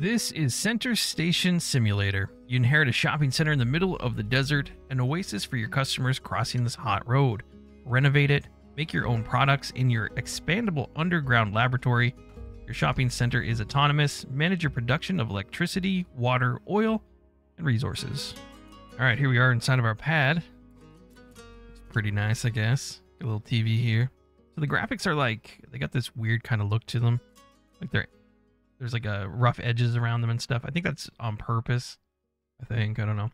This is Center Station Simulator. You inherit a shopping center in the middle of the desert, an oasis for your customers crossing this hot road. Renovate it, make your own products in your expandable underground laboratory. Your shopping center is autonomous. Manage your production of electricity, water, oil, and resources. All right, here we are inside of our pad. It's pretty nice, I guess. Got a little TV here. So the graphics are like they got this weird kind of look to them. Like they're there's like a rough edges around them and stuff. I think that's on purpose. I think. I don't know.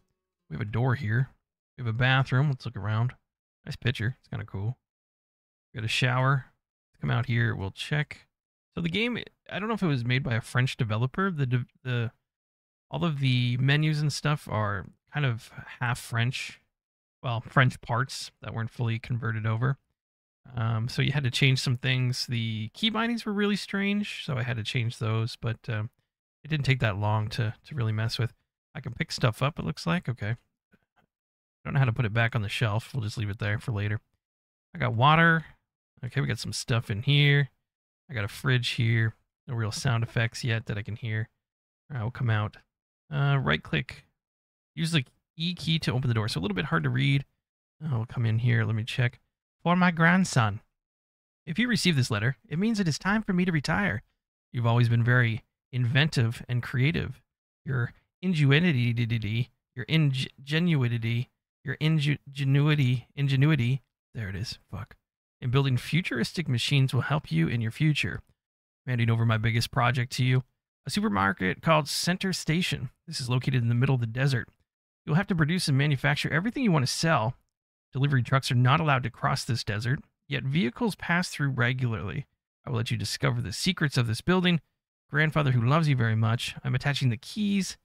We have a door here. We have a bathroom. Let's look around. Nice picture. It's kind of cool. We got a shower. Come out here. We'll check. So the game, I don't know if it was made by a French developer. The the all of the menus and stuff are kind of half French. Well, French parts that weren't fully converted over. Um, so you had to change some things. The key bindings were really strange, so I had to change those, but um, it didn't take that long to, to really mess with. I can pick stuff up, it looks like. Okay. Don't know how to put it back on the shelf. We'll just leave it there for later. I got water. Okay, we got some stuff in here. I got a fridge here. No real sound effects yet that I can hear. All right, we'll come out. Uh, right click. Use the E key to open the door. So a little bit hard to read. We'll come in here. Let me check. For my grandson. If you receive this letter, it means it is time for me to retire. You've always been very inventive and creative. Your ingenuity, your ingenuity, your ingenuity, ingenuity, there it is, fuck, in building futuristic machines will help you in your future. handing over my biggest project to you a supermarket called Center Station. This is located in the middle of the desert. You'll have to produce and manufacture everything you want to sell Delivery trucks are not allowed to cross this desert, yet vehicles pass through regularly. I will let you discover the secrets of this building. Grandfather who loves you very much. I'm attaching the keys.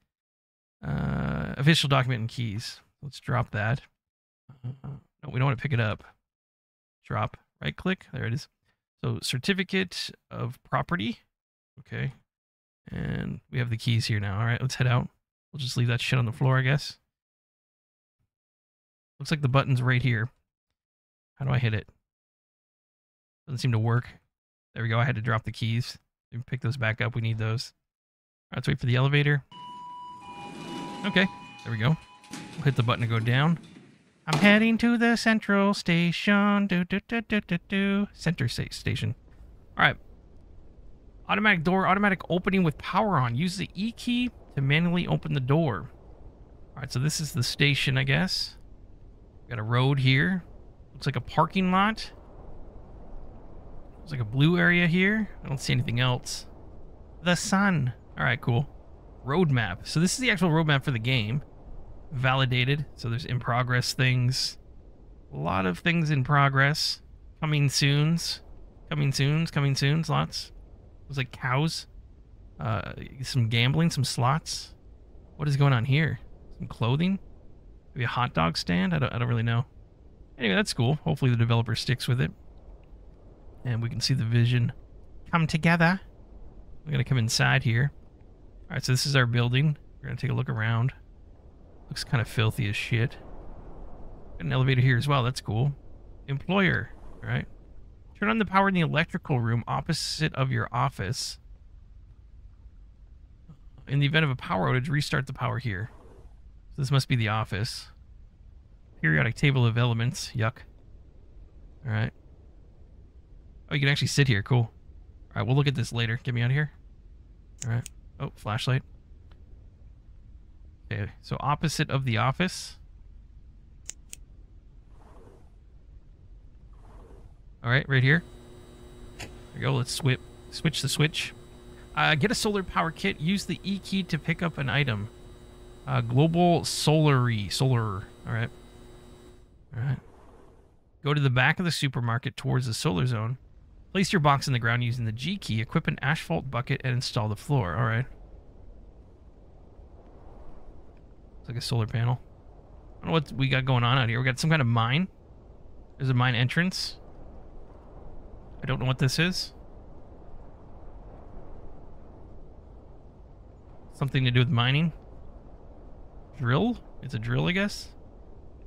Uh, official document and keys. Let's drop that. Uh, no, we don't want to pick it up. Drop. Right click. There it is. So certificate of property. Okay. And we have the keys here now. All right, let's head out. We'll just leave that shit on the floor, I guess. Looks like the button's right here. How do I hit it? Doesn't seem to work. There we go. I had to drop the keys. Pick those back up. We need those. Right, let's wait for the elevator. Okay, there we go. We'll hit the button to go down. I'm heading to the central station. Do, do, do, do, do, do. Center station. All right. Automatic door, automatic opening with power on. Use the E key to manually open the door. All right, so this is the station, I guess. Got a road here. Looks like a parking lot. There's like a blue area here. I don't see anything else. The sun. All right, cool. Roadmap. So this is the actual roadmap for the game. Validated. So there's in progress things. A lot of things in progress. Coming soons. Coming soons. Coming soons. Lots. Looks like cows. Uh, some gambling. Some slots. What is going on here? Some clothing. Maybe a hot dog stand? I don't, I don't really know. Anyway, that's cool. Hopefully the developer sticks with it. And we can see the vision come together. We're going to come inside here. All right, so this is our building. We're going to take a look around. Looks kind of filthy as shit. Got an elevator here as well. That's cool. Employer. All right. Turn on the power in the electrical room opposite of your office. In the event of a power outage, restart the power here. This must be the office. Periodic table of elements. Yuck. All right. Oh, you can actually sit here. Cool. All right, we'll look at this later. Get me out of here. All right. Oh, flashlight. Okay, so opposite of the office. All right, right here. There we go. Let's switch switch the switch. Uh, get a solar power kit. Use the E key to pick up an item. Uh, global solary. Solar. All right. All right. Go to the back of the supermarket towards the solar zone. Place your box in the ground using the G key. Equip an asphalt bucket and install the floor. All right. It's like a solar panel. I don't know what we got going on out here. We got some kind of mine. There's a mine entrance. I don't know what this is. Something to do with mining drill? It's a drill, I guess.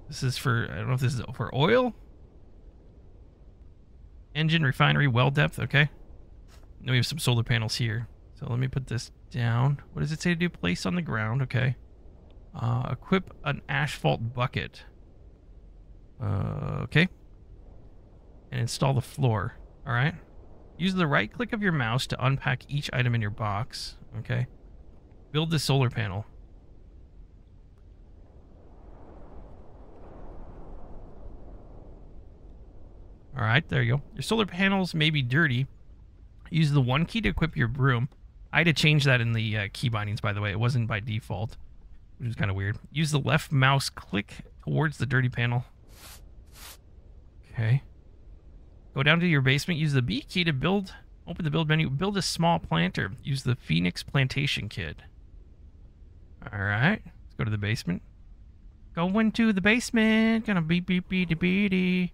This is for, I don't know if this is for oil. Engine, refinery, well depth, okay. Then we have some solar panels here. So So let me put this down. What does it say to do? Place on the ground. Okay. Uh, equip an asphalt bucket. Uh, okay. And install the floor. All right. Use the right click of your mouse to unpack each item in your box. Okay. Build the solar panel. All right, there you go. Your solar panels may be dirty. Use the one key to equip your broom. I had to change that in the uh, key bindings, by the way. It wasn't by default, which is kind of weird. Use the left mouse click towards the dirty panel. Okay. Go down to your basement. Use the B key to build. Open the build menu. Build a small planter. Use the Phoenix Plantation Kit. All right. Let's go to the basement. Going to the basement. Gonna beep beep beep beep.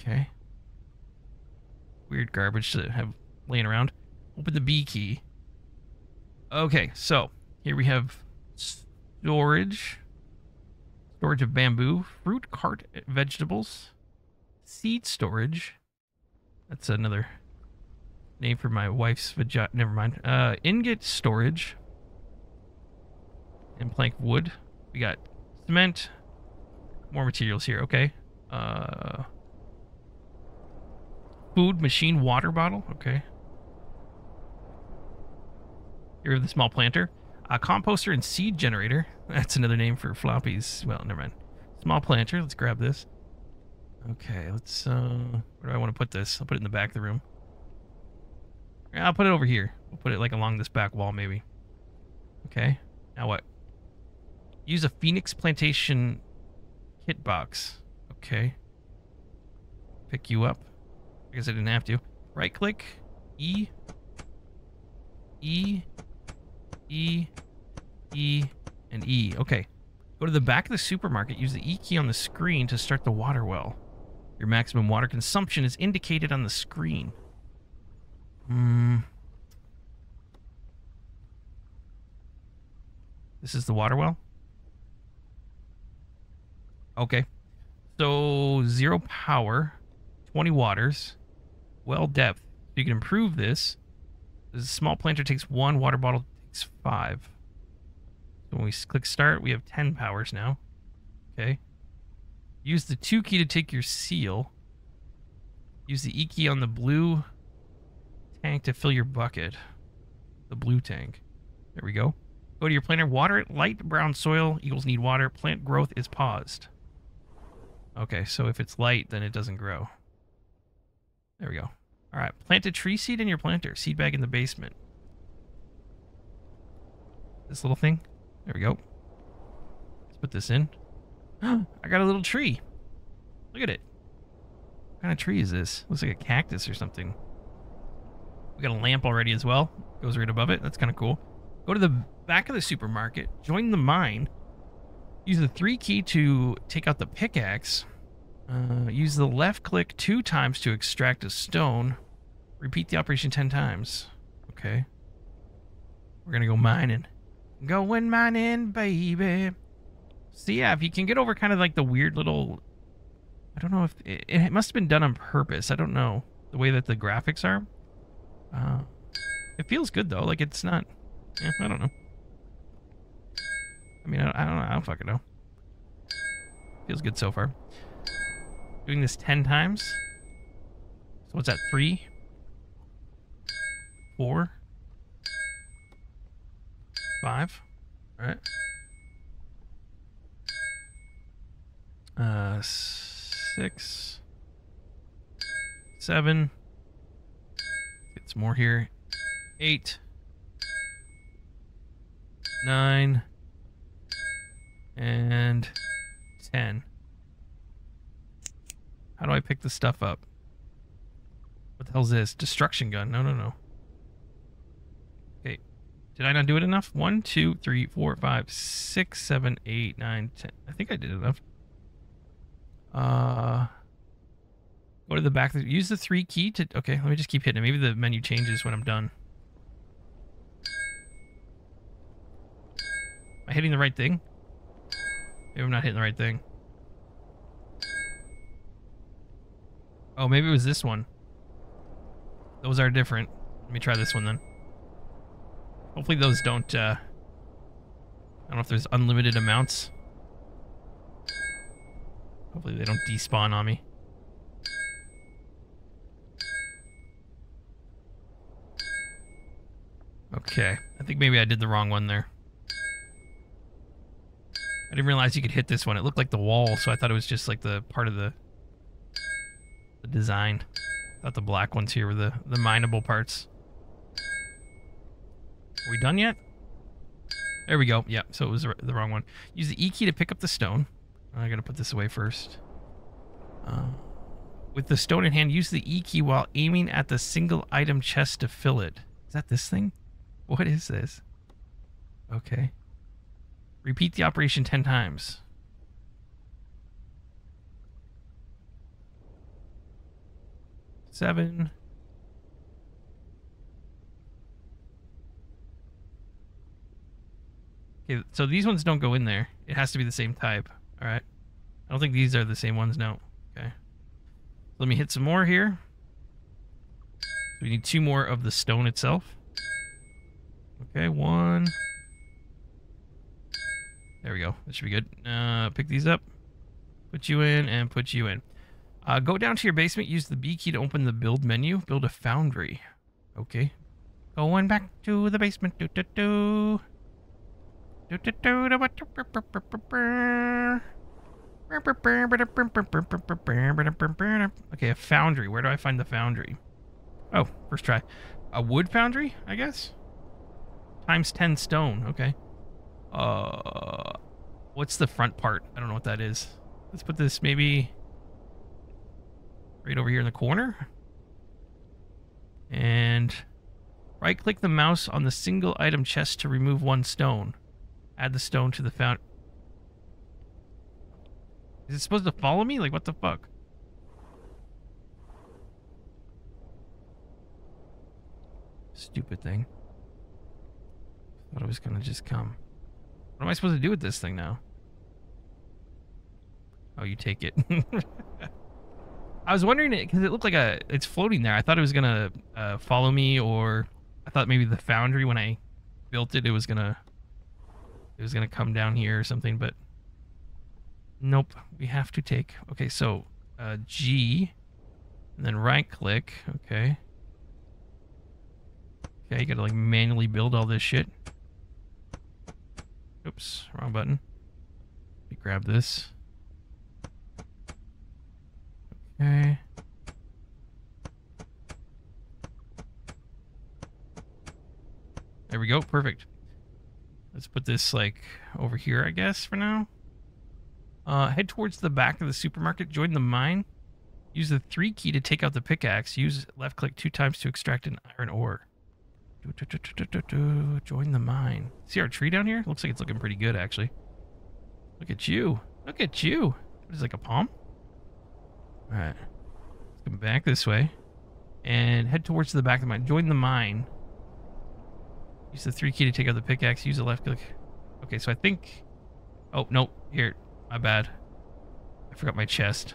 Okay. Weird garbage to have laying around. Open the B key. Okay, so here we have storage. Storage of bamboo, fruit cart vegetables, seed storage. That's another name for my wife's vagina. Never mind. Uh, ingot storage and plank wood. We got cement. More materials here. Okay. Uh, food machine water bottle. Okay. Here the small planter. A composter and seed generator. That's another name for floppies. Well, never mind. Small planter. Let's grab this. Okay, let's, uh, where do I want to put this? I'll put it in the back of the room. Yeah, I'll put it over here. We'll put it like along this back wall, maybe. Okay. Now what? Use a Phoenix Plantation kit box. Okay. Pick you up. Guess I didn't have to. Right click, E, E, E, E, and E. Okay. Go to the back of the supermarket. Use the E key on the screen to start the water well. Your maximum water consumption is indicated on the screen. Hmm. This is the water well? Okay. So, zero power, 20 waters well depth. You can improve this. The small planter takes one, water bottle takes five. So when we click start, we have 10 powers now. Okay. Use the 2 key to take your seal. Use the E key on the blue tank to fill your bucket. The blue tank. There we go. Go to your planter. Water it. Light brown soil equals need water. Plant growth is paused. Okay, so if it's light, then it doesn't grow. There we go. All right, plant a tree seed in your planter. Seed bag in the basement. This little thing. There we go. Let's put this in. I got a little tree. Look at it. What kind of tree is this? Looks like a cactus or something. We got a lamp already as well. Goes right above it. That's kind of cool. Go to the back of the supermarket. Join the mine. Use the 3 key to take out the pickaxe. Uh, use the left click two times to extract a stone. Repeat the operation 10 times. Okay. We're to go mining. Going mining, baby. So yeah, if you can get over kind of like the weird little... I don't know if... It, it must have been done on purpose. I don't know. The way that the graphics are. Uh, it feels good though. Like it's not... Yeah, I don't know. I mean, I, I don't know. I don't fucking know. Feels good so far. Doing this 10 times. So what's that? Three? Four? Five? Alright. Uh, six. Seven. Get some more here. Eight. Nine. And ten. How do I pick this stuff up? What the hell's this? Destruction gun. No, no, no. Okay. Did I not do it enough? One, two, three, four, five, six, seven, eight, nine, ten. I think I did enough. Uh, go to the back. Use the three key to... Okay, let me just keep hitting it. Maybe the menu changes when I'm done. Am I hitting the right thing? Maybe I'm not hitting the right thing. Oh, maybe it was this one. Those are different. Let me try this one then. Hopefully those don't, uh... I don't know if there's unlimited amounts. Hopefully they don't despawn on me. Okay. I think maybe I did the wrong one there. I didn't realize you could hit this one. It looked like the wall, so I thought it was just like the part of the, the design. Thought the black ones here were the, the mineable parts. Are we done yet? There we go. Yeah, so it was the wrong one. Use the E key to pick up the stone. I gotta put this away first. Uh, with the stone in hand, use the E key while aiming at the single item chest to fill it. Is that this thing? What is this? Okay. Repeat the operation 10 times. Seven. Okay, so these ones don't go in there. It has to be the same type. All right. I don't think these are the same ones. No. Okay. Let me hit some more here. We need two more of the stone itself. Okay, one. There we go. That should be good. Uh, pick these up. Put you in and put you in. Uh, go down to your basement. Use the B key to open the build menu. Build a foundry. Okay. Going back to the basement. Do, do, do. Okay, a foundry. Where do I find the foundry? Oh, first try. A wood foundry, I guess? Times 10 stone. Okay. Uh, what's the front part? I don't know what that is. Let's put this maybe right over here in the corner. And right click the mouse on the single item chest to remove one stone. Add the stone to the fountain. Is it supposed to follow me? Like, what the fuck? Stupid thing. Thought it was gonna just come. What am I supposed to do with this thing now? Oh, you take it. I was wondering it because it looked like a it's floating there. I thought it was gonna uh, follow me, or I thought maybe the foundry when I built it, it was gonna it was gonna come down here or something. But nope, we have to take. Okay, so uh, G, and then right click. Okay. Okay, you gotta like manually build all this shit. Oops, wrong button. Let me grab this. Okay. There we go, perfect. Let's put this, like, over here, I guess, for now. Uh, head towards the back of the supermarket, join the mine. Use the 3 key to take out the pickaxe. Use left click two times to extract an iron ore. Join the mine. See our tree down here? Looks like it's looking pretty good, actually. Look at you. Look at you. What is it, like a palm? Alright. Let's come back this way. And head towards the back of the mine. Join the mine. Use the three key to take out the pickaxe. Use the left click. Okay, so I think... Oh, nope. Here. My bad. I forgot my chest.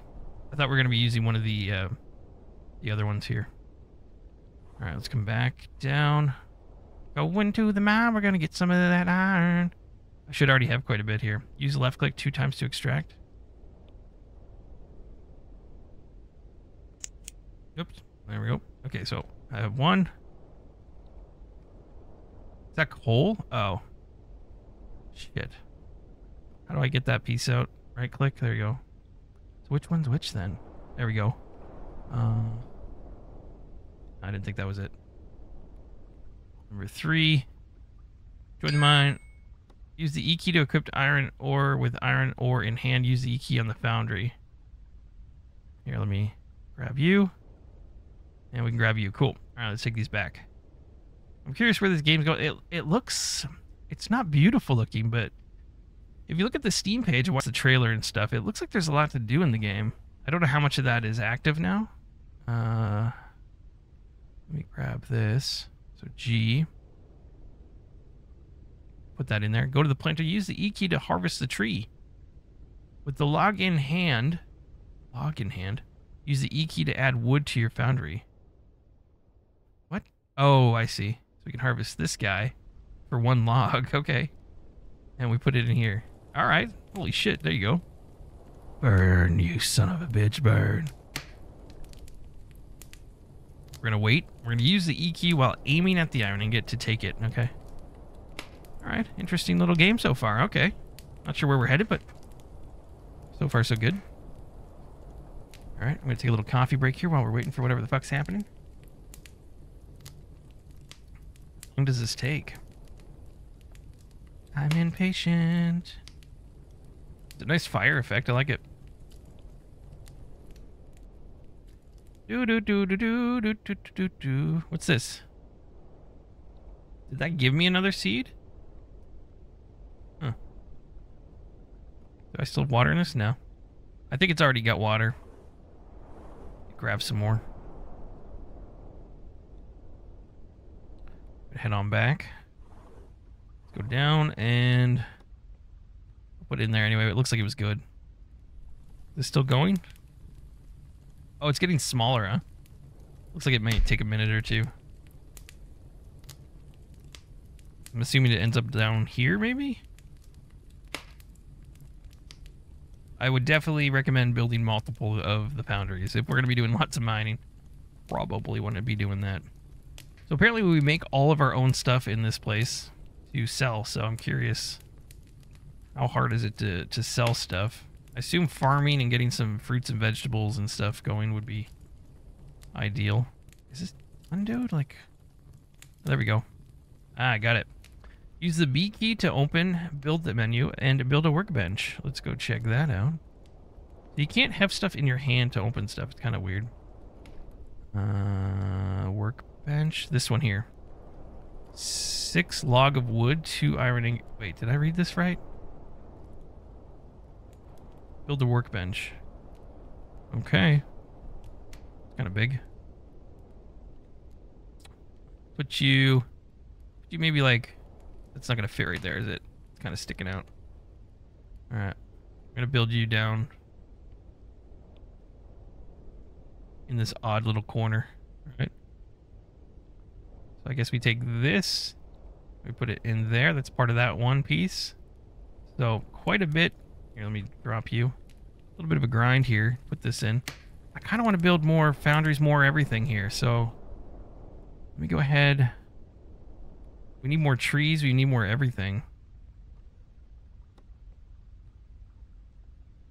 I thought we were going to be using one of the, uh, the other ones here. Alright, let's come back down. Go into the mine. We're going to get some of that iron. I should already have quite a bit here. Use left click two times to extract. Oops. There we go. Okay, so I have one. Is that coal? Oh. Shit. How do I get that piece out? Right click. There you go. So which one's which then? There we go. Um. I didn't think that was it. Number three. Join mine. Use the E key to equip iron ore with iron ore in hand. Use the E key on the foundry. Here, let me grab you. And we can grab you. Cool. All right, let's take these back. I'm curious where this game's going. It, it looks... It's not beautiful looking, but... If you look at the Steam page and watch the trailer and stuff, it looks like there's a lot to do in the game. I don't know how much of that is active now. Uh, let me grab this. So G. Put that in there. Go to the planter. Use the E key to harvest the tree. With the log in hand, log in hand, use the E key to add wood to your foundry. Oh, I see. So we can harvest this guy. for one log. Okay. And we put it in here. All right. Holy shit. There you go. Burn, you son of a bitch. Burn. We're going to wait. We're going to use the E key while aiming at the iron ingot to take it. Okay. All right. Interesting little game so far. Okay. Not sure where we're headed, but so far so good. All right. I'm going to take a little coffee break here while we're waiting for whatever the fuck's happening. How long does this take? I'm impatient. It's a nice fire effect. I like it. Do do do do do do do do do. What's this? Did that give me another seed? Huh. Do I still have water in this? No. I think it's already got water. Grab some more. Head on back. Go down and put it in there anyway. It looks like it was good. Is it still going? Oh, it's getting smaller, huh? Looks like it might take a minute or two. I'm assuming it ends up down here, maybe? I would definitely recommend building multiple of the foundries. If we're going to be doing lots of mining, probably wouldn't be doing that. So apparently we make all of our own stuff in this place to sell, so I'm curious how hard is it to, to sell stuff. I assume farming and getting some fruits and vegetables and stuff going would be ideal. Is this undone? Like, there we go. Ah, I got it. Use the B key to open, build the menu, and build a workbench. Let's go check that out. You can't have stuff in your hand to open stuff. It's kind of weird. Uh, workbench. This one here. Six log of wood, two ironing. Wait, did I read this right? Build a workbench. Okay. Kind of big. Put you... Put you maybe like... That's not going to fit right there, is it? It's kind of sticking out. Alright. I'm going to build you down... In this odd little corner. Alright. So I guess we take this... We put it in there. That's part of that one piece. So quite a bit here, let me drop you. A little bit of a grind here. Put this in. I kind of want to build more foundries, more everything here. So let me go ahead. We need more trees. We need more everything.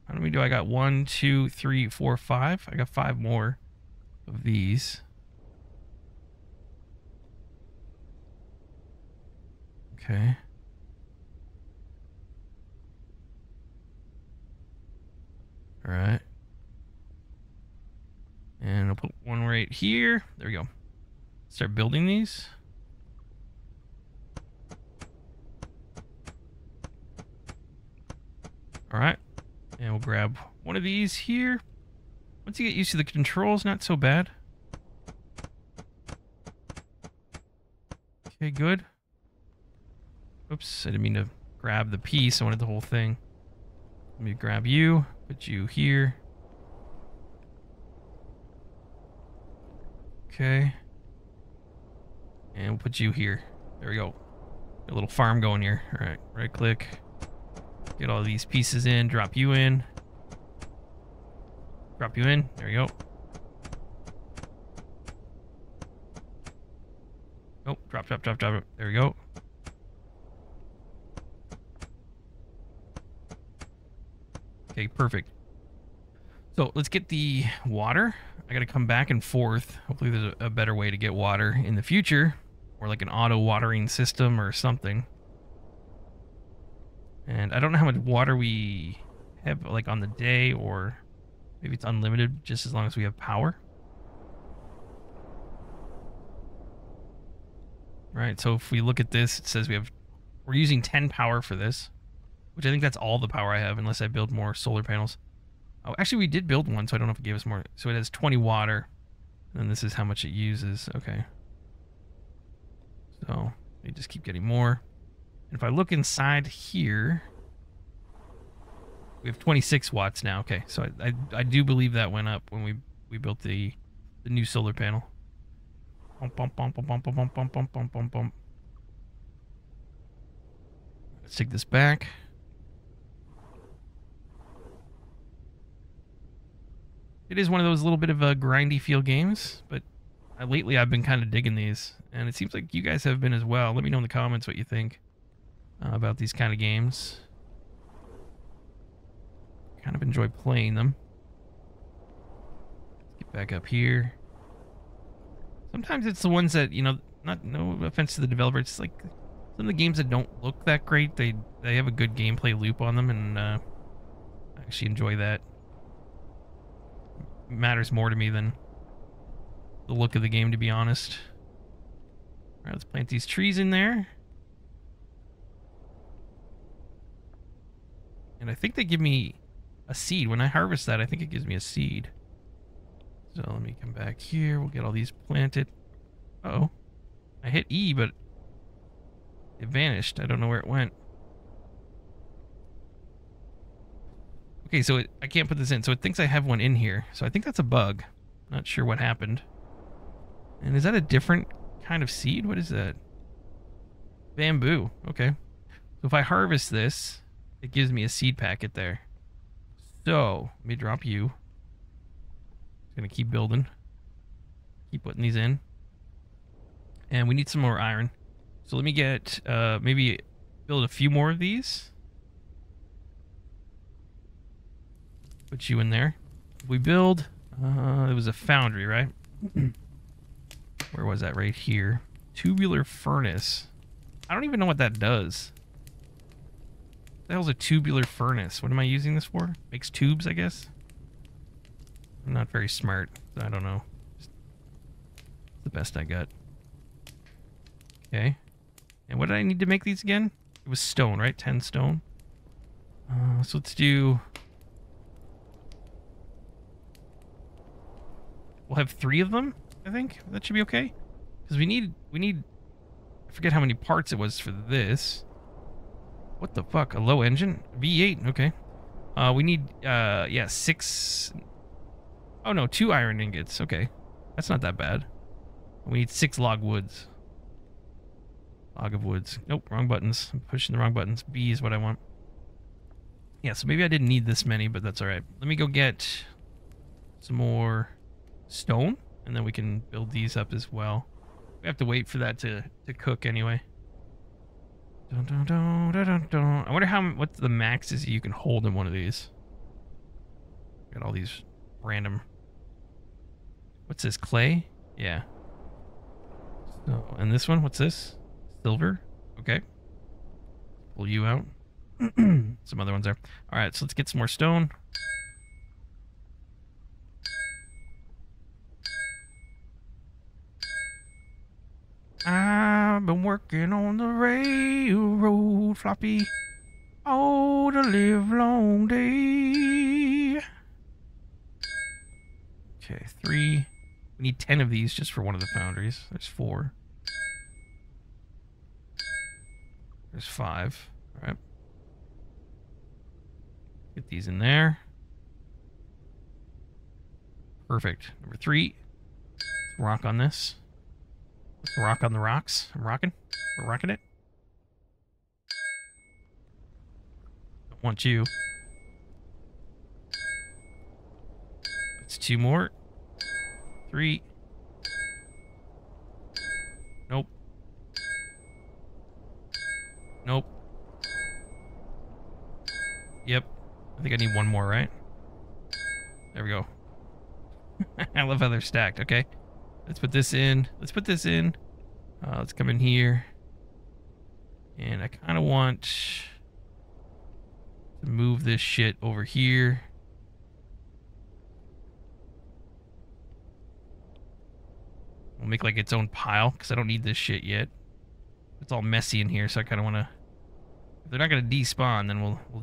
How many do I got? One, two, three, four, five. I got five more of these. Okay. All right. And I'll put one right here. There we go. Start building these. All right. And we'll grab one of these here. Once you get used to the controls, not so bad. Okay, good. Oops, I didn't mean to grab the piece. I wanted the whole thing. Let me grab you. Put you here. Okay. And we'll put you here. There we go. a little farm going here. All right, right click. Get all these pieces in, drop you in. Drop you in. There we go. Oh, drop, drop, drop, drop. There we go. Okay, perfect. So let's get the water. I gotta come back and forth. Hopefully there's a, better way to get water in the future. Or like an auto watering system or something. And I don't know how much water we have like on the day or maybe it's unlimited just as long as we have power. Right, so if we look at this, it says we have, we're using 10 power for this. Which I think that's all the power I have unless I build more solar panels. Oh, actually we did build one, so I don't know if it gave us more. So it has 20 water. And this is how much it uses. Okay. So they just keep getting more. And if I look inside here, we have 26 watts now. Okay, so I, I, I do believe that went up when we, we built the the new solar panel. Bum, bum, bum, bum, bum, bum, bum, bum, bum, bum, bum. Let's take this back. It is one of those little bit of a grindy feel games, but uh, lately I've been kind of digging these, and it seems like you guys have been as well. Let me know in the comments what you think uh, about these kind of games. Kind of enjoy playing them. Let's get back up here. Sometimes it's the ones that, you know, not no offense to the developer, it's like some of the games that don't look that great, they they have a good gameplay loop on them, and uh, I actually enjoy that. Matters more to me than the look of the game, to be honest. All right, let's plant these trees in there. And I think they give me a seed. When I harvest that, I think it gives me a seed. So let me come back here. We'll get all these planted. Uh oh I hit E, but it vanished. I don't know where it went. Okay, so it, I can't put this in. So it thinks I have one in here. So I think that's a bug. Not sure what happened. And is that a different kind of seed? What is that? Bamboo. Okay. So if I harvest this, it gives me a seed packet there. So, let me drop you. It's going to keep building. Keep putting these in. And we need some more iron. So let me get, uh, maybe build a few more of these. Put you in there. We build, uh, it was a foundry, right? Where was that? Right here. Tubular furnace. I don't even know what that does. What the hell's a tubular furnace? What am I using this for? Makes tubes, I guess? I'm not very smart. So I don't know. Just the best I got. Okay. And what did I need to make these again? It was stone, right? 10 stone. Uh, so let's do... We'll have three of them, I think. That should be okay. Because we need... We need... I forget how many parts it was for this. What the fuck? A low engine? V8? Okay. Uh, we need, uh, yeah, six... Oh, no, two iron ingots. Okay. That's not that bad. We need six log woods. Log of woods. Nope, wrong buttons. I'm pushing the wrong buttons. B is what I want. Yeah, so maybe I didn't need this many, but that's alright. Let me go get some more stone, and then we can build these up as well. We have to wait for that to, to cook anyway. Dun, dun, dun. I wonder how what the max is you can hold in one of these. Got all these random... What's this, clay? Yeah. So, and this one, what's this? Silver. Okay. Pull you out. some other ones there. All right, so let's get some more stone. I've been working on the railroad, floppy, oh, all the live long day. Okay, three. We need ten of these just for one of the foundries. There's four. There's five. All right. Get these in there. Perfect. Number three. Let's rock on this. Rock on the rocks. I'm rocking. We're rocking it. Don't want you. That's two more. Three. Nope. Nope. Yep. I think I need one more, right? There we go. I love how they're stacked. Okay. Let's put this in. Let's put this in. Uh, let's come in here. And I kind of want to move this shit over here. We'll make like its own pile because I don't need this shit yet. It's all messy in here, so I kind of want to... If they're not going to despawn, then we'll, we'll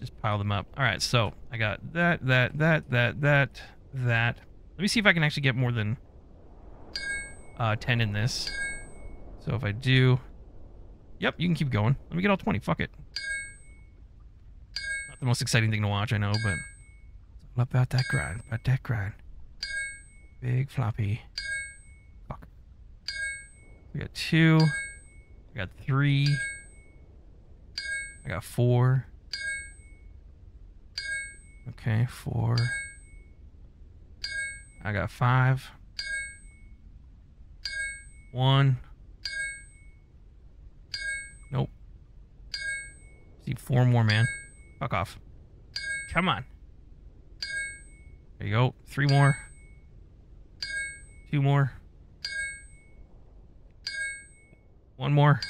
just pile them up. All right, so I got that, that, that, that, that, that. Let me see if I can actually get more than uh, 10 in this. So if I do... Yep, you can keep going. Let me get all 20. Fuck it. Not the most exciting thing to watch, I know, but... It's all about that grind. About that grind. Big floppy. Fuck. We got two. We got three. I got four. Okay, four. I got five. One. Nope. See four more, man. Fuck off. Come on. There you go. Three more. Two more. One more.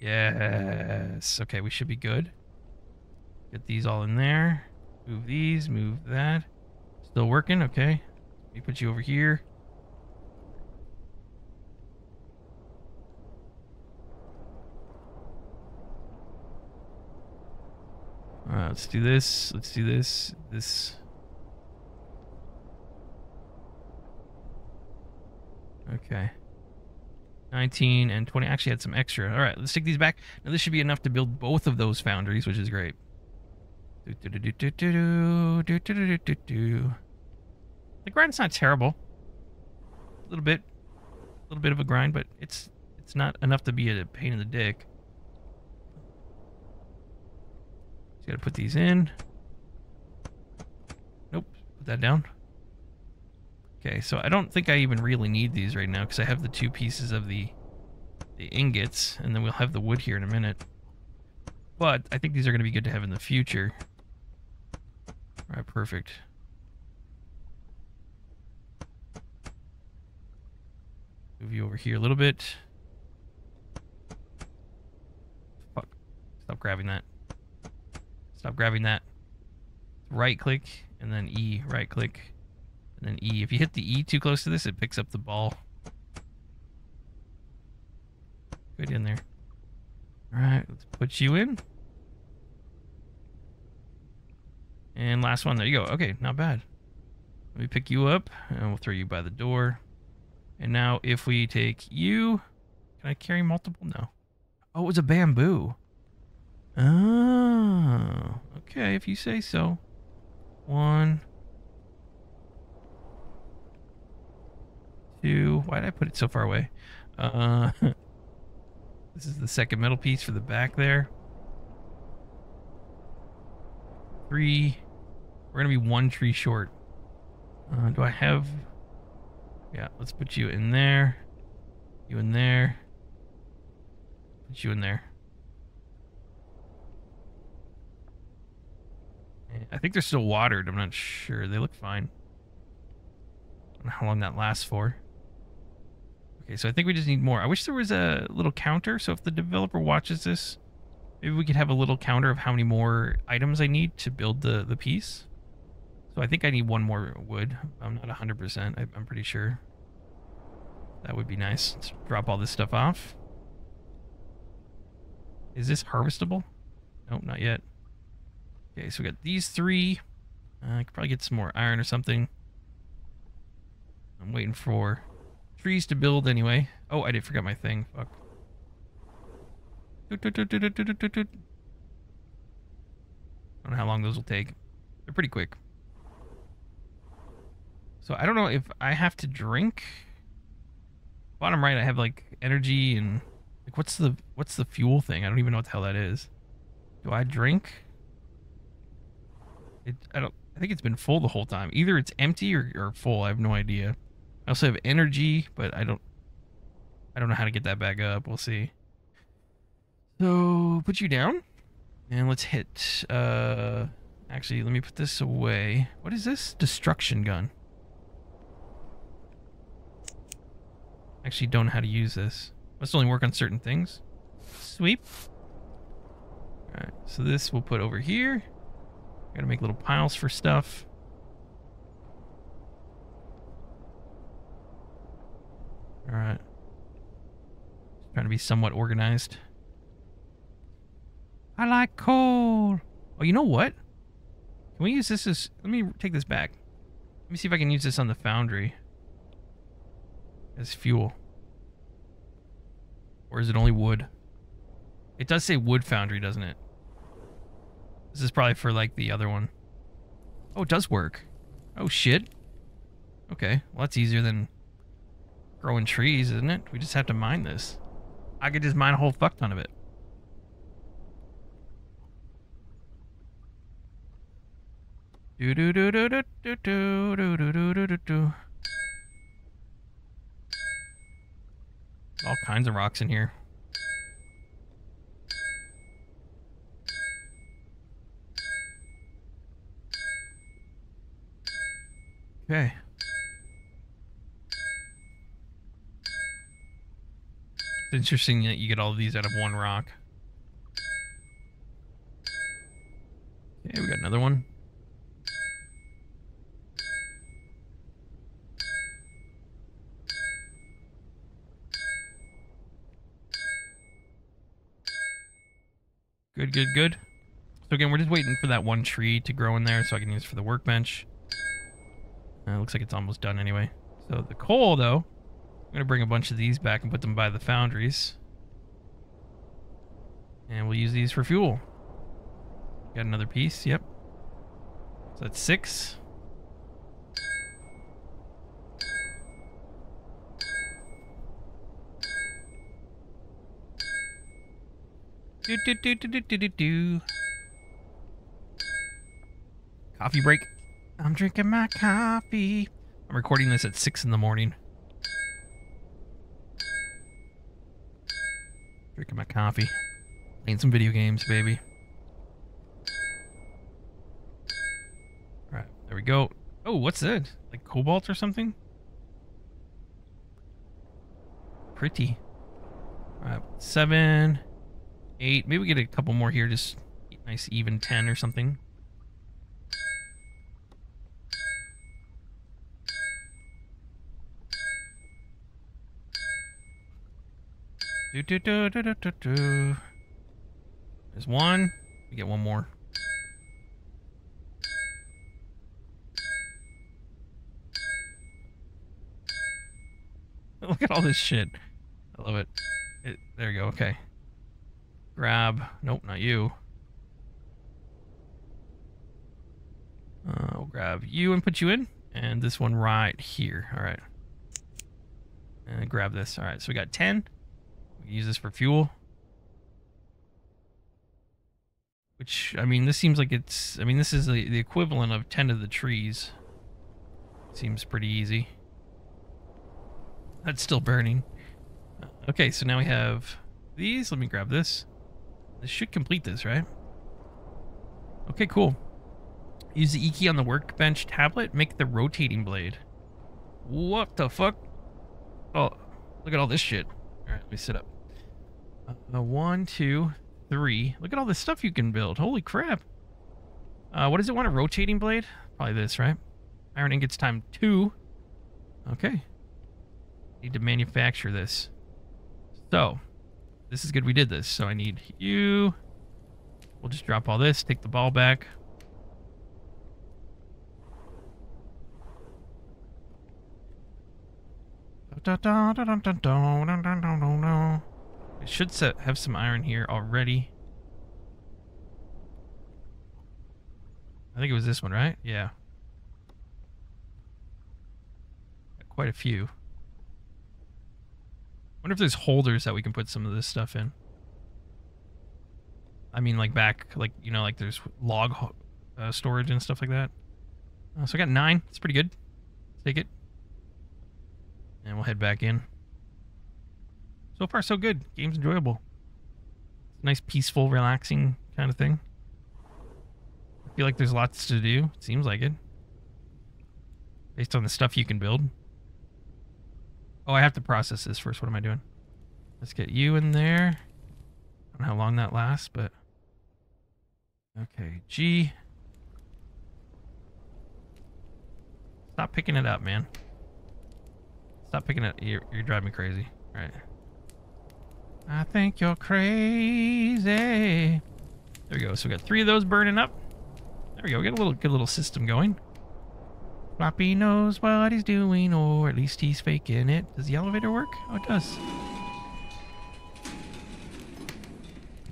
Yes. Okay, we should be good. Get these all in there. Move these, move that. Still working? Okay. Let me put you over here. Alright, let's do this. Let's do this. This. Okay. 19 and 20. Actually had some extra. All right, let's take these back. Now this should be enough to build both of those foundries, which is great. The grind's not terrible. A little bit, a little bit of a grind, but it's it's not enough to be a pain in the dick. Just gotta put these in. Nope, put that down. Okay, so I don't think I even really need these right now because I have the two pieces of the the ingots, and then we'll have the wood here in a minute. But I think these are going to be good to have in the future. All right, perfect. Move you over here a little bit. Fuck. Stop grabbing that. Stop grabbing that. Right click, and then E, right click. And then E. If you hit the E too close to this, it picks up the ball. Good in there. Alright, let's put you in. And last one. There you go. Okay, not bad. Let me pick you up, and we'll throw you by the door. And now if we take you... Can I carry multiple? No. Oh, it was a bamboo. Oh, okay, if you say so. One, two. Why did I put it so far away? Uh, this is the second metal piece for the back there. Three. We're going to be one tree short. Uh, do I have... Yeah, let's put you in there. You in there. Put you in there. Eh, I think they're still watered. I'm not sure. They look fine. How long that lasts for. Okay, so I think we just need more. I wish there was a little counter. So if the developer watches this, maybe we could have a little counter of how many more items I need to build the, the piece. So I think I need one more wood. I'm not 100%. I, I'm pretty sure. That would be nice. Let's drop all this stuff off. Is this harvestable? Nope, not yet. Okay, so we got these three. Uh, I could probably get some more iron or something. I'm waiting for trees to build anyway. Oh, I did forget my thing. Fuck. I don't know how long those will take. They're pretty quick. So I don't know if I have to drink. Bottom right, I have like energy and like what's the what's the fuel thing? I don't even know what the hell that is. Do I drink? It I don't I think it's been full the whole time. Either it's empty or, or full. I have no idea. I also have energy, but I don't I don't know how to get that back up. We'll see. So put you down. And let's hit uh actually let me put this away. What is this? Destruction gun. Actually don't know how to use this. Must only work on certain things. Sweep. Alright, so this we'll put over here. Gotta make little piles for stuff. Alright. Trying to be somewhat organized. I like coal. Oh, you know what? Can we use this as... Let me take this back. Let me see if I can use this on the foundry as fuel? Or is it only wood? It does say wood foundry, doesn't it? This is probably for, like, the other one. Oh, it does work. Oh, shit. Okay, well, that's easier than growing trees, isn't it? We just have to mine this. I could just mine a whole fuck ton of it. Do do do do do do do do do do do do. All kinds of rocks in here. Okay. It's interesting that you get all these out of one rock. Okay, we got another one. Good, good, good. So again, we're just waiting for that one tree to grow in there so I can use it for the workbench. Uh, looks like it's almost done anyway. So the coal, though, I'm going to bring a bunch of these back and put them by the foundries. And we'll use these for fuel. Got another piece, yep. So that's six. Do, do, do, do, do, do, do, do. Coffee break. I'm drinking my coffee. I'm recording this at 6 in the morning. Drinking my coffee. Playing some video games, baby. Alright, there we go. Oh, what's that? Like cobalt or something? Pretty. Alright, seven eight. Maybe we get a couple more here. Just nice even ten or something. Do, do, do, do, do, do, do. There's one. We get one more. Look at all this shit. I love it. it there you go. Okay. Grab. Nope, not you. Uh, we'll grab you and put you in. And this one right here. All right. And grab this. All right, so we got 10. We use this for fuel. Which, I mean, this seems like it's... I mean, this is the, the equivalent of 10 of the trees. Seems pretty easy. That's still burning. Okay, so now we have these. Let me grab this. This should complete this, right? Okay, cool. Use the E key on the workbench tablet. Make the rotating blade. What the fuck? Oh, look at all this shit. All right, let me sit up. Uh, one, two, three. Look at all this stuff you can build. Holy crap. Uh, what does it want? A rotating blade? Probably this, right? Iron ingots time two. Okay. Need to manufacture this. So, this is good we did this. So I need you. We'll just drop all this, take the ball back. It should set, have some iron here already. I think it was this one, right? Yeah. Quite a few wonder if there's holders that we can put some of this stuff in. I mean, like back, like, you know, like there's log uh, storage and stuff like that. Uh, so I got nine. It's pretty good. Let's take it. And we'll head back in. So far, so good. Game's enjoyable. Nice, peaceful, relaxing kind of thing. I feel like there's lots to do. It seems like it. Based on the stuff you can build. Oh, I have to process this first. What am I doing? Let's get you in there. I don't know how long that lasts, but... Okay, G. Stop picking it up, man. Stop picking it. You're, you're driving me crazy. All right. I think you're crazy. There we go. So we got three of those burning up. There we go. We got a little good little system going. Floppy knows what he's doing, or at least he's faking it. Does the elevator work? Oh, it does.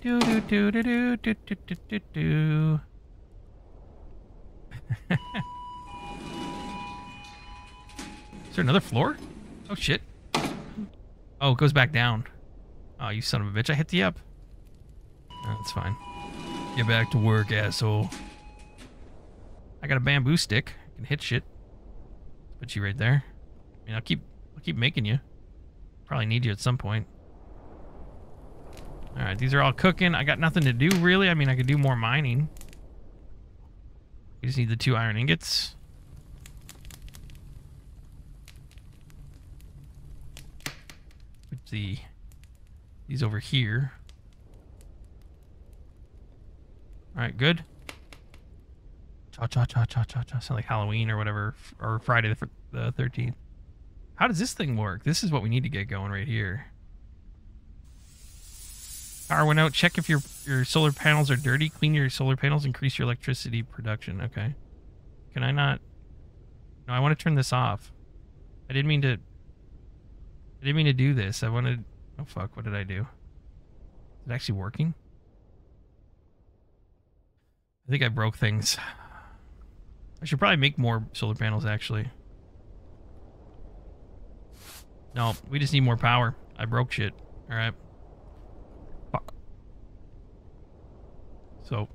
Do do do do do do do do do. Is there another floor? Oh shit. Oh, it goes back down. Oh, you son of a bitch. I hit the up. Oh, that's fine. Get back to work, asshole. I got a bamboo stick. I can hit shit. Put you right there. I mean, I'll keep, I'll keep making you. Probably need you at some point. All right, these are all cooking. I got nothing to do really. I mean, I could do more mining. We just need the two iron ingots. Put the these over here. All right, good. Cha cha cha cha cha cha. Sound like Halloween or whatever, or Friday the thirteenth. How does this thing work? This is what we need to get going right here. Power went out. Check if your your solar panels are dirty. Clean your solar panels. Increase your electricity production. Okay. Can I not? No, I want to turn this off. I didn't mean to. I didn't mean to do this. I wanted. Oh fuck! What did I do? Is it actually working? I think I broke things. I should probably make more solar panels actually. No, we just need more power. I broke shit. All right. Fuck. So,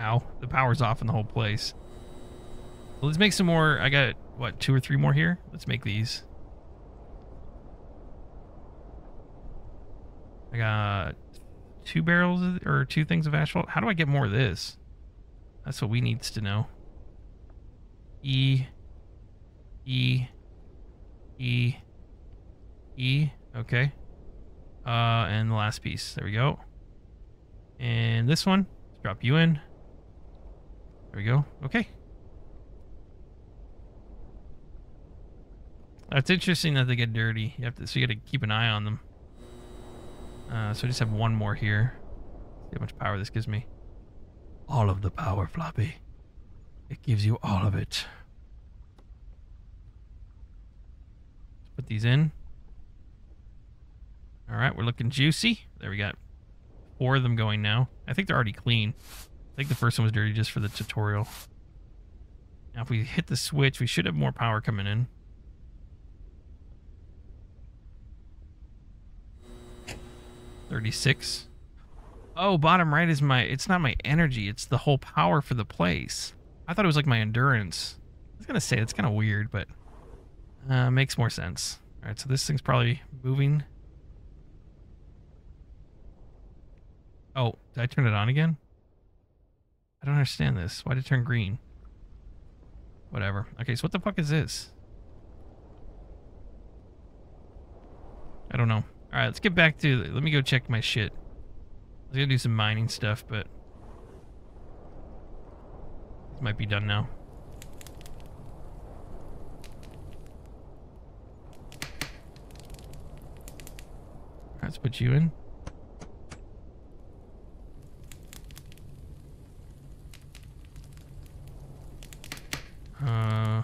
ow, the power's off in the whole place. Let's make some more. I got what two or three more here. Let's make these. I got two barrels or two things of asphalt. How do I get more of this? That's what we needs to know. E, E, E, E. Okay. Uh, and the last piece. There we go. And this one, let's drop you in. There we go. Okay. That's interesting that they get dirty. You have to, so you got to keep an eye on them. Uh, so I just have one more here. See how much power this gives me. All of the power, Floppy. It gives you all of it. Let's put these in. All right, we're looking juicy. There we got four of them going now. I think they're already clean. I think the first one was dirty just for the tutorial. Now, if we hit the switch, we should have more power coming in. 36. Oh, bottom right is my, it's not my energy, it's the whole power for the place. I thought it was like my endurance. I was gonna say, it's kind of weird, but uh, makes more sense. All right, so this thing's probably moving. Oh, did I turn it on again? I don't understand this. Why did it turn green? Whatever. Okay, so what the fuck is this? I don't know. Alright, let's get back to... Let me go check my shit. I was gonna do some mining stuff, but... Might be done now. let's put you in. Uh...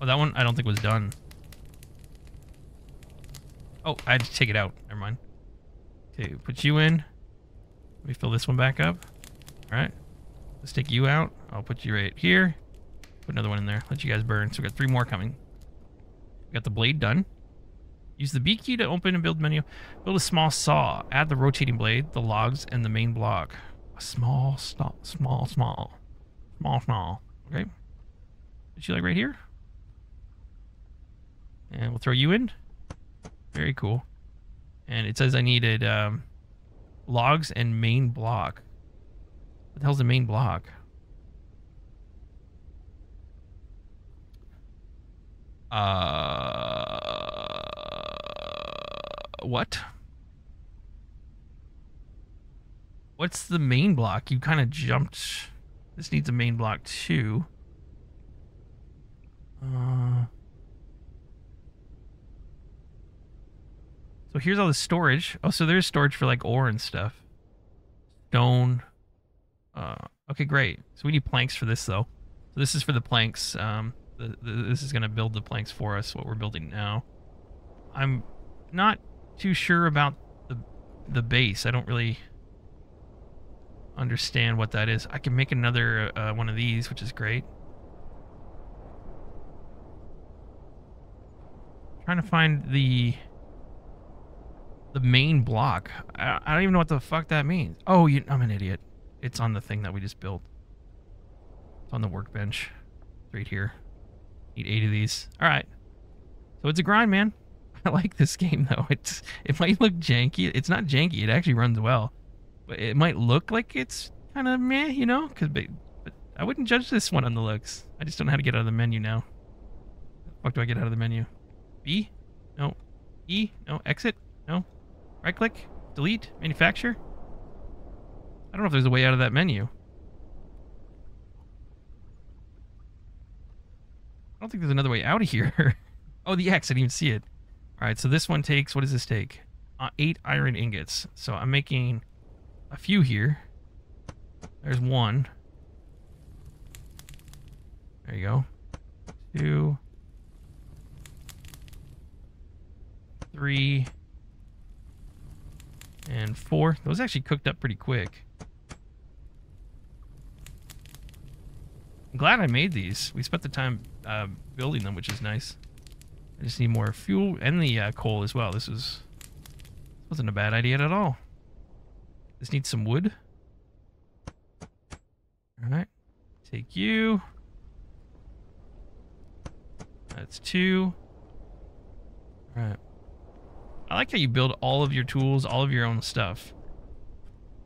Oh, that one I don't think was done. Oh, I had to take it out. Never mind. Okay, put you in. Let me fill this one back up. All right. Let's take you out. I'll put you right here. Put another one in there. Let you guys burn. So we got three more coming. We got the blade done. Use the B key to open and build menu. Build a small saw. Add the rotating blade, the logs, and the main block. A small, small, small, small, small, small. Okay. Put you like right here. And we'll throw you in. Very cool. And it says I needed um, logs and main block. What the hell's the main block? Uh, what? What's the main block? You kind of jumped. This needs a main block too. Uh, So here's all the storage. Oh, so there's storage for like ore and stuff. Stone. Uh, okay, great. So we need planks for this though. So this is for the planks. Um, the, the, this is going to build the planks for us, what we're building now. I'm not too sure about the, the base. I don't really understand what that is. I can make another uh, one of these, which is great. trying to find the the main block. I, I, don't even know what the fuck that means. Oh, you, I'm an idiot. It's on the thing that we just built. It's on the workbench. It's right here. Need eight of these. All right. So it's a grind, man. I like this game though. It's it might look janky. It's not janky. It actually runs well. But it might look like it's kind of meh, you know? Cause but, but I wouldn't judge this one on the looks. I just don't know how to get out of the menu now. What do I get out of the menu? B? No. E? No. Exit? No. Right click? Delete? Manufacture? I don't know if there's a way out of that menu. I don't think there's another way out of here. oh, the X. I didn't even see it. All right, so this one takes, what does this take? Uh, eight iron ingots. So I'm making a few here. There's one. There you go. Two. Three. And four. Those actually cooked up pretty quick. I'm glad I made these. We spent the time uh, building them, which is nice. I just need more fuel and the uh, coal as well. This was wasn't a bad idea at all. This needs some wood. All right, take you. That's two. All right. I like how you build all of your tools, all of your own stuff.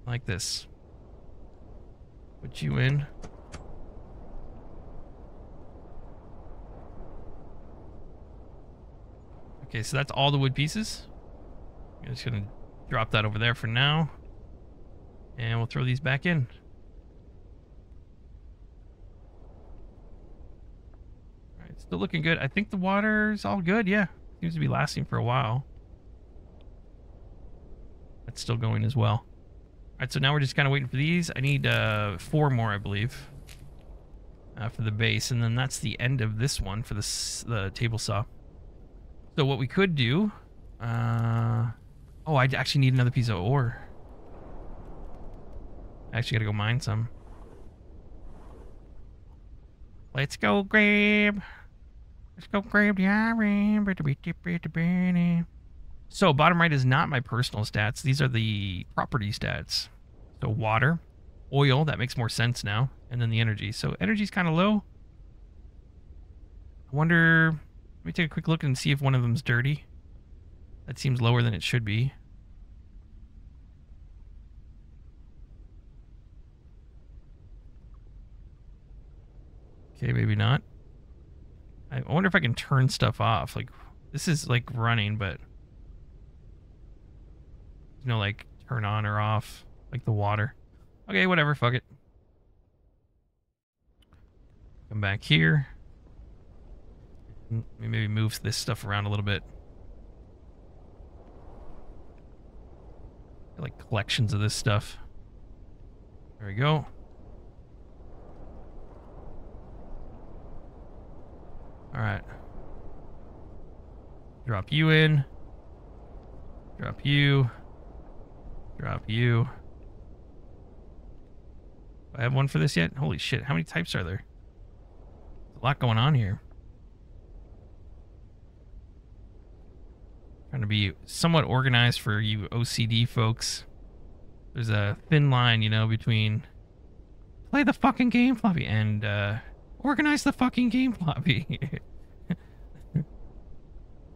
Like this. Put you in. Okay, so that's all the wood pieces. I'm just gonna drop that over there for now. And we'll throw these back in. Alright, still looking good. I think the water's all good, yeah. Seems to be lasting for a while. That's still going as well. Alright, so now we're just kind of waiting for these. I need uh, four more, I believe. Uh, for the base, and then that's the end of this one for the, the table saw. So what we could do, uh, oh, I actually need another piece of ore. I actually gotta go mine some. Let's go grab. Let's go grab the iron. So bottom right is not my personal stats. These are the property stats. So water, oil, that makes more sense now. And then the energy. So energy's kind of low. I wonder me take a quick look and see if one of them's dirty. That seems lower than it should be. Okay, maybe not. I wonder if I can turn stuff off. Like, this is like running, but you know, like turn on or off, like the water. Okay, whatever, fuck it. Come back here. Maybe move this stuff around a little bit. Like collections of this stuff. There we go. All right. Drop you in. Drop you. Drop you. I have one for this yet? Holy shit, how many types are there? There's a lot going on here. Trying to be somewhat organized for you OCD folks. There's a thin line, you know, between play the fucking game floppy and uh, organize the fucking game floppy.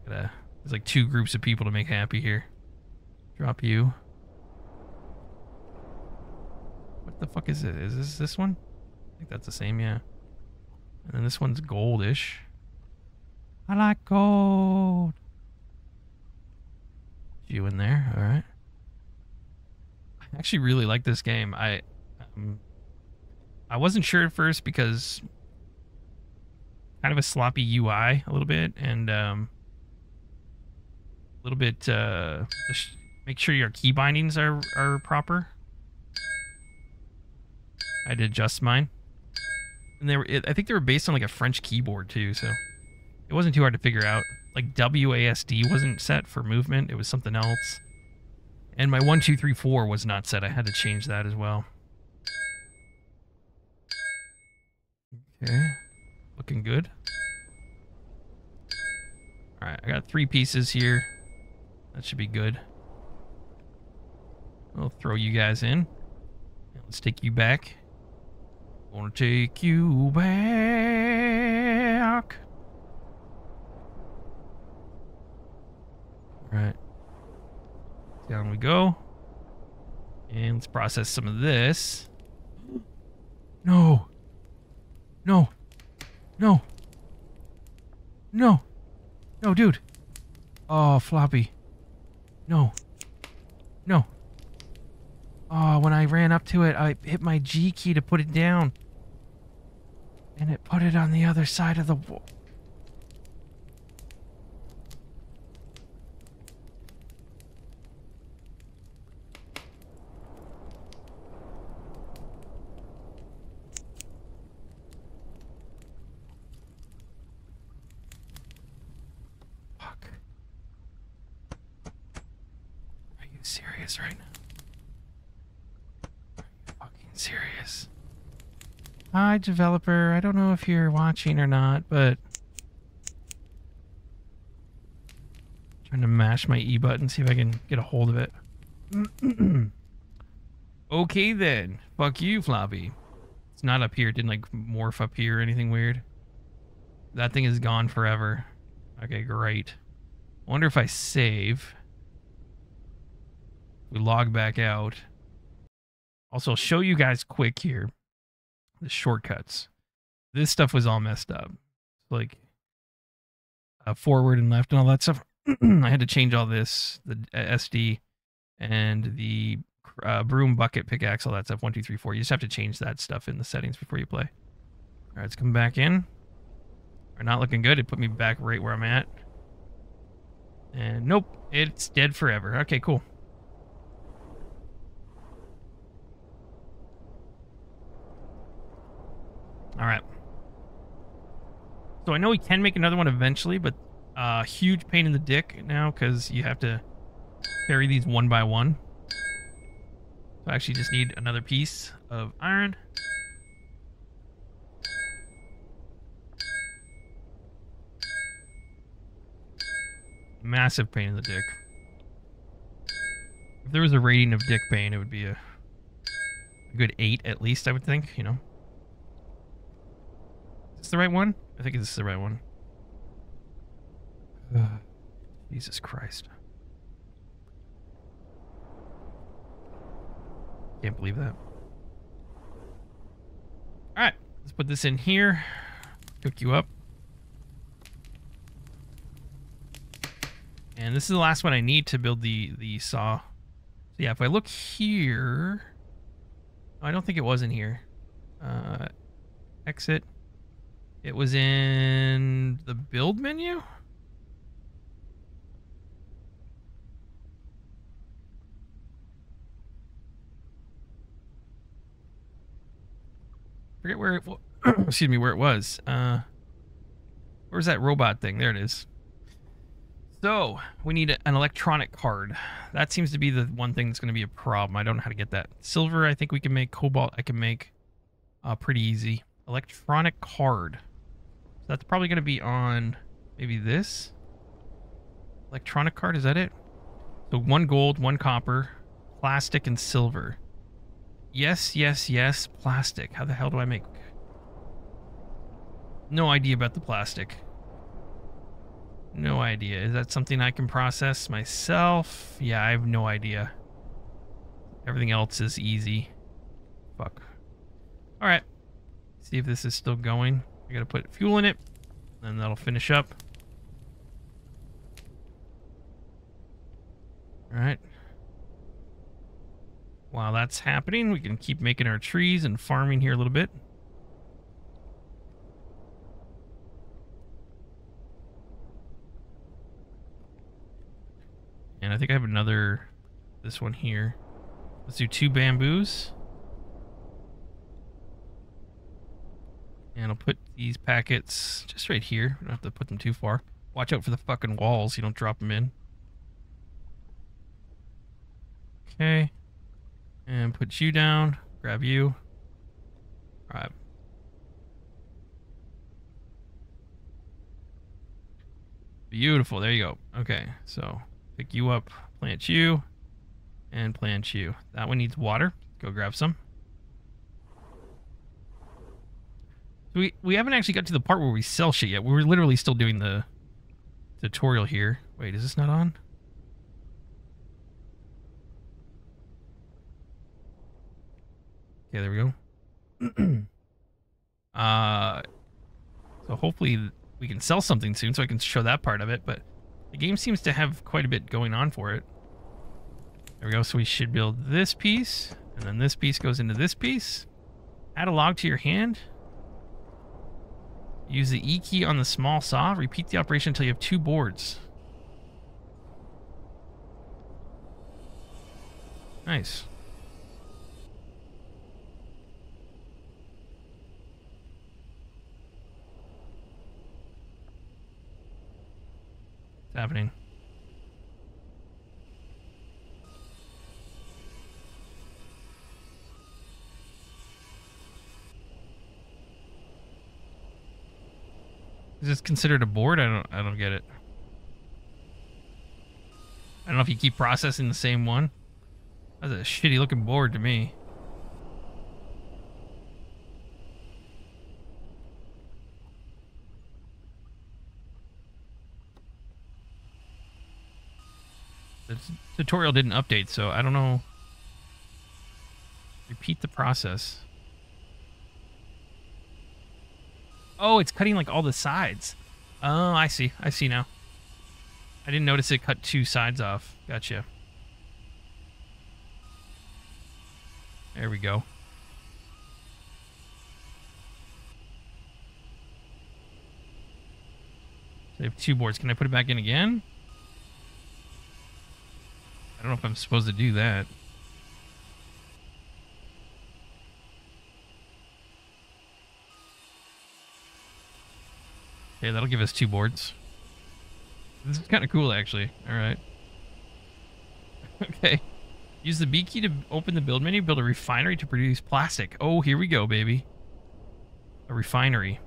Gotta, there's like two groups of people to make happy here. Drop you. What the fuck is it? Is this this one? I think that's the same, yeah. And then this one's goldish. I like gold you in there. All right. I actually really like this game. I um, I wasn't sure at first because kind of a sloppy UI a little bit and um, a little bit uh, make sure your key bindings are are proper. I to adjust mine. And they were I think they were based on like a French keyboard too, so it wasn't too hard to figure out like WASD wasn't set for movement. It was something else. And my 1234 was not set. I had to change that as well. Okay. Looking good. Alright, I got three pieces here. That should be good. I'll throw you guys in. Let's take you back. Gonna take you back. Right. Down we go. And let's process some of this. No. No. No. No. No, dude. Oh, floppy. No. No. Oh, when I ran up to it, I hit my G key to put it down. And it put it on the other side of the wall. Fuck. Are you serious right now? Are you fucking serious? Hi, developer. I don't know if you're watching or not, but trying to mash my E button, see if I can get a hold of it. okay then. Fuck you, Floppy. It's not up here. It didn't like morph up here or anything weird. That thing is gone forever. Okay, great. Wonder if I save. We log back out. Also, I'll show you guys quick here the shortcuts. This stuff was all messed up. Like uh, forward and left and all that stuff. I had to change all this, the uh, SD and the uh, broom bucket pickaxe, all that stuff. One, two, three, four. You just have to change that stuff in the settings before you play. All right, let's come back in. We're not looking good. It put me back right where I'm at. And nope, it's dead forever. Okay, cool. All right. So I know we can make another one eventually, but uh, huge pain in the dick now because you have to carry these one by one. So I actually just need another piece of iron. Massive pain in the dick. If there was a rating of dick pain, it would be a, a good 8 at least, I would think, you know. Is this the right one? I think this is the right one. Jesus Christ. Can't believe that. Alright, let's put this in here. Cook you up. And this is the last one I need to build the, the saw. So yeah, if I look here... I don't think it was in here. Uh, exit. It was in the build menu? Forget where it excuse me, where it was. Uh where's that robot thing? There it is. So, we need an electronic card. That seems to be the one thing that's going to be a problem. I don't know how to get that. Silver, I think we can make. Cobalt, I can make uh, pretty easy. Electronic card. That's probably going to be on maybe this. Electronic card, is that it? So one gold, one copper, plastic, and silver. Yes, yes, yes, plastic. How the hell do I make... No idea about the plastic. No idea. Is that something I can process myself? Yeah, I have no idea. Everything else is easy. Fuck. Alright. See if this is still going. I gotta put fuel in it, and that'll finish up. Alright. While that's happening, we can keep making our trees and farming here a little bit. And I think I have another, this one here. Let's do two bamboos. And I'll put these packets just right here. We don't have to put them too far. Watch out for the fucking walls. You don't drop them in. Okay. And put you down. Grab you. Alright. Beautiful. There you go. Okay. So pick you up, plant you, and plant you. That one needs water. Go grab some. We we haven't actually got to the part where we sell shit yet. We're literally still doing the tutorial here. Wait, is this not on? Okay, there we go. uh, so hopefully we can sell something soon so I can show that part of it, but the game seems to have quite a bit going on for it. There we go. So we should build this piece, and then this piece goes into this piece. Add a log to your hand. Use the E key on the small saw. Repeat the operation until you have two boards. Nice. What's happening? Is this considered a board? I don't I don't get it. I don't know if you keep processing the same one. That's a shitty looking board to me. The tutorial didn't update, so I don't know. Repeat the process. Oh, it's cutting like all the sides. Oh, I see. I see now. I didn't notice it cut two sides off. Gotcha. There we go. I have two boards. Can I put it back in again? I don't know if I'm supposed to do that. Okay, that'll give us two boards. This is kind of cool, actually. All right. okay. Use the B key to open the build menu. Build a refinery to produce plastic. Oh, here we go, baby. A refinery.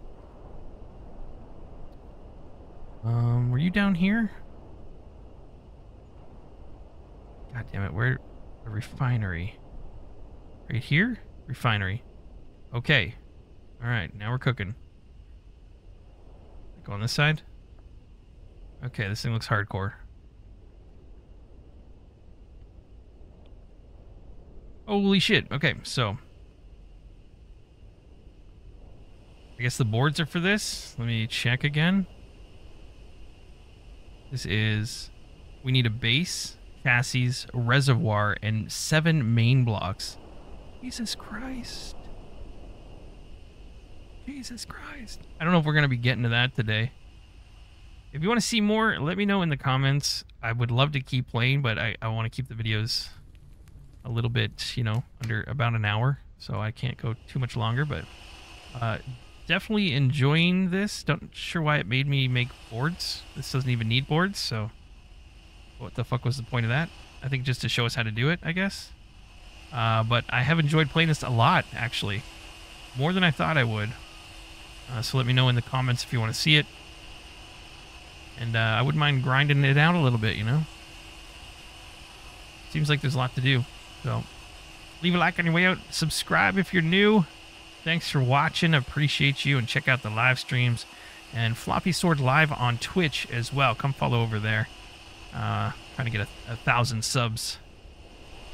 Um, were you down here? God damn it, where? A refinery. Right here? Refinery. Okay. Alright, now we're cooking. Go on this side. Okay, this thing looks hardcore. Holy shit. Okay, so. I guess the boards are for this. Let me check again. This is... We need a base, chassis, reservoir, and seven main blocks. Jesus Christ. Jesus Christ. I don't know if we're going to be getting to that today. If you want to see more, let me know in the comments. I would love to keep playing, but I, I want to keep the videos a little bit, you know, under about an hour. So I can't go too much longer, but uh, definitely enjoying this. Don't sure why it made me make boards. This doesn't even need boards, so what the fuck was the point of that? I think just to show us how to do it, I guess. Uh, but I have enjoyed playing this a lot, actually. More than I thought I would. Uh, so let me know in the comments if you want to see it. And uh, I wouldn't mind grinding it out a little bit, you know? Seems like there's a lot to do. So leave a like on your way out. Subscribe if you're new. Thanks for watching. Appreciate you. And check out the live streams. And Floppy Sword live on Twitch as well. Come follow over there. Uh, trying to get a, a thousand subs.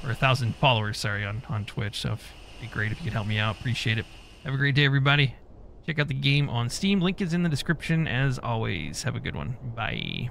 Or a thousand followers, sorry, on, on Twitch. So it'd be great if you could help me out. Appreciate it. Have a great day, everybody. Check out the game on Steam. Link is in the description as always. Have a good one. Bye.